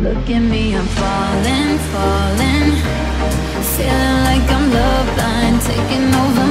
Look at me, I'm falling, falling. Feeling like I'm love blind Taking over